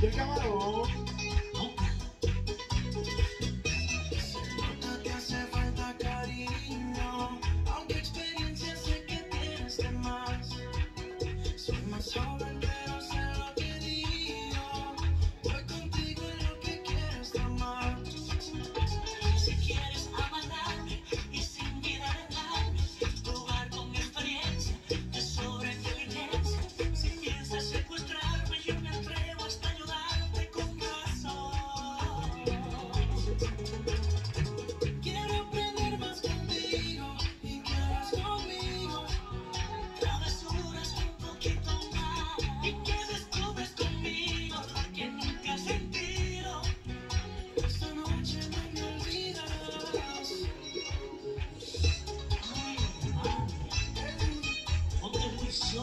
del camarón.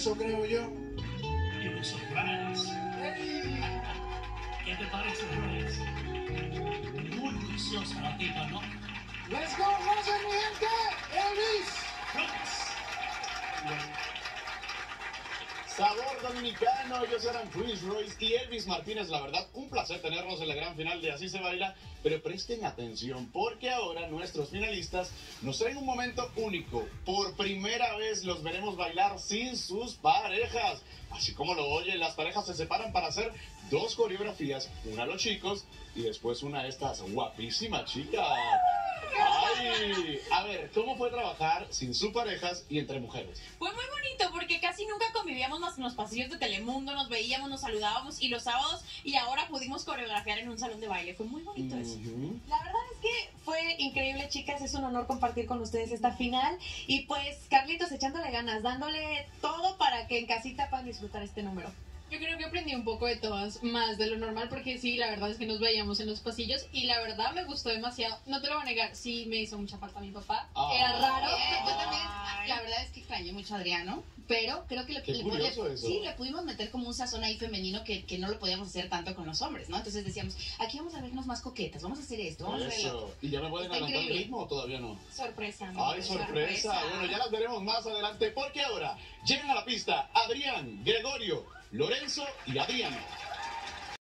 Eso creo yo. Y un surprise. Hey. ¿Qué te parece, Reyes? Muy juiciosa la tipa, ¿no? Let's go, Rosa, mi gente. Elvis. Reyes. Sabor dominicano, ellos eran Chris Royce y Elvis Martínez. La verdad, un placer tenerlos en la gran final de Así se baila. Pero presten atención porque ahora nuestros finalistas nos traen un momento único. Por primera vez los veremos bailar sin sus parejas. Así como lo oyen, las parejas se separan para hacer dos coreografías. Una a los chicos y después una a estas guapísimas chicas. ¡Ay! A ver, ¿cómo fue trabajar sin sus parejas y entre mujeres? Fue muy bonito porque casi nunca convivíamos más en los pasillos de Telemundo, nos veíamos, nos saludábamos y los sábados y ahora pudimos coreografiar en un salón de baile. Fue muy bonito eso. Ujú. La verdad es que fue increíble, chicas. Es un honor compartir con ustedes esta final. Y pues, Carlitos, echándole ganas, dándole todo para que en casita puedan disfrutar este número. Yo creo que aprendí un poco de todas, más de lo normal, porque sí, la verdad es que nos veíamos en los pasillos y la verdad me gustó demasiado. No te lo voy a negar, sí me hizo mucha falta mi papá. Ah. Era raro. Yo también, la verdad es que extrañé mucho a Adriano, pero creo que le, Qué le- le- sí, le pudimos meter como un sazón ahí femenino que, que no lo podíamos hacer tanto con los hombres, ¿no? Entonces decíamos, aquí vamos a vernos más coquetas, vamos a hacer esto, vamos a hacer lo Eso. ¿Y ya me pueden Está adelantar el ritmo o todavía no? Sorpresa. amigo. ¡Ay, sorpresa! Bueno, ya las veremos más adelante porque ahora llegan a la pista Adrián, Gregorio, Lorenzo y Adriana.